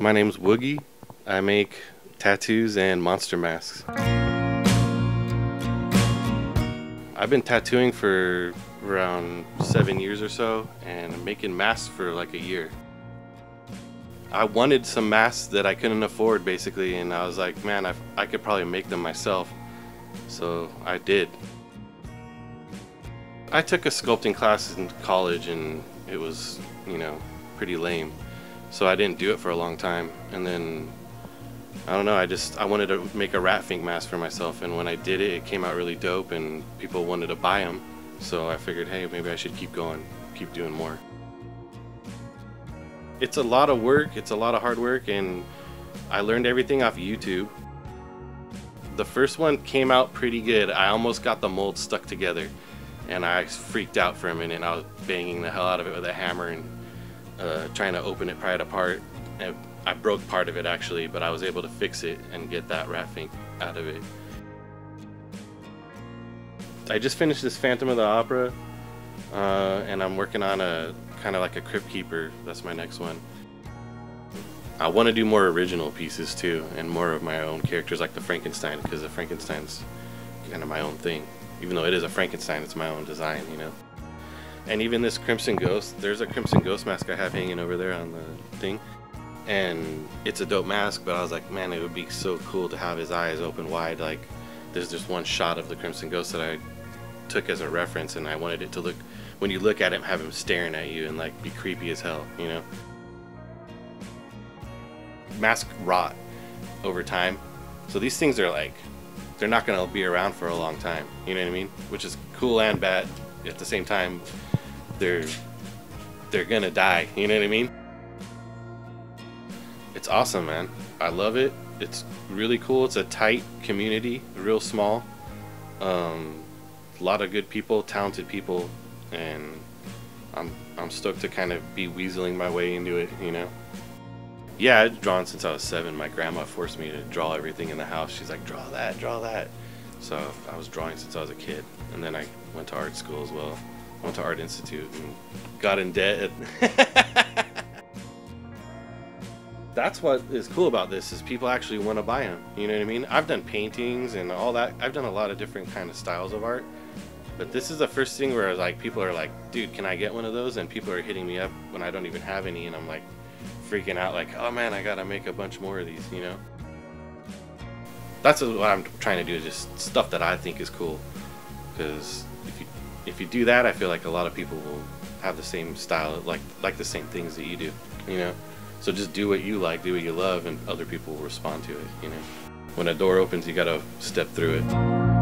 My name's Woogie. I make tattoos and monster masks. I've been tattooing for around seven years or so and making masks for like a year. I wanted some masks that I couldn't afford basically and I was like, man, I, I could probably make them myself. So I did. I took a sculpting class in college and it was, you know, pretty lame. So I didn't do it for a long time. And then, I don't know, I just, I wanted to make a rat fink mask for myself. And when I did it, it came out really dope and people wanted to buy them. So I figured, hey, maybe I should keep going, keep doing more. It's a lot of work, it's a lot of hard work, and I learned everything off YouTube. The first one came out pretty good. I almost got the mold stuck together and I freaked out for a minute. And I was banging the hell out of it with a hammer and uh, trying to open it, pry it apart. And I broke part of it actually, but I was able to fix it and get that rat out of it. I just finished this Phantom of the Opera, uh, and I'm working on a kind of like a Crypt Keeper. That's my next one. I want to do more original pieces too, and more of my own characters, like the Frankenstein, because the Frankenstein's kind of my own thing. Even though it is a Frankenstein, it's my own design, you know. And even this Crimson Ghost, there's a Crimson Ghost mask I have hanging over there on the thing. And it's a dope mask, but I was like, man, it would be so cool to have his eyes open wide. Like, there's just one shot of the Crimson Ghost that I took as a reference, and I wanted it to look, when you look at him, have him staring at you and like be creepy as hell, you know. Mask rot over time, so these things are like, they're not gonna be around for a long time. You know what I mean? Which is cool and bad at the same time they're they're gonna die. You know what I mean? It's awesome, man. I love it. It's really cool. It's a tight community, real small. Um, a lot of good people, talented people, and I'm I'm stoked to kind of be weaseling my way into it. You know. Yeah, I've drawn since I was seven. My grandma forced me to draw everything in the house. She's like, draw that, draw that. So I was drawing since I was a kid, and then I went to art school as well went to Art Institute and got in debt. That's what is cool about this is people actually want to buy them. You know what I mean? I've done paintings and all that. I've done a lot of different kind of styles of art. But this is the first thing where like people are like, dude, can I get one of those? And people are hitting me up when I don't even have any, and I'm like freaking out, like, oh man, I gotta make a bunch more of these, you know? That's what I'm trying to do, is just stuff that I think is cool. Because if you if you do that, I feel like a lot of people will have the same style, like like the same things that you do. You know, so just do what you like, do what you love, and other people will respond to it. You know, when a door opens, you gotta step through it.